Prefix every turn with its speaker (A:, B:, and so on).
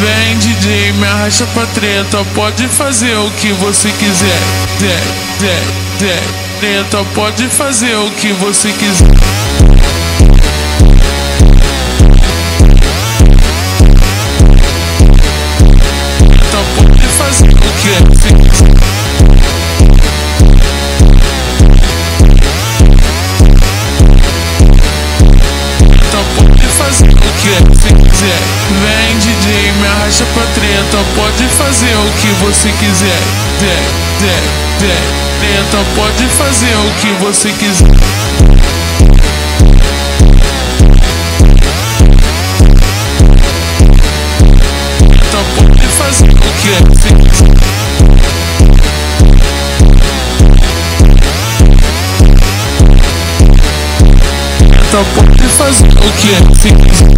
A: Vem DJ, me arrasta pra treta, pode fazer o que você quiser. Zé, Zé, Zé, treta, pode fazer o que você quiser. baixa pra treta, pode fazer o que você quiser. De, de, de, treta, pode fazer o que você quiser. Então pode fazer o que é